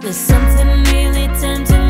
There's something really tempting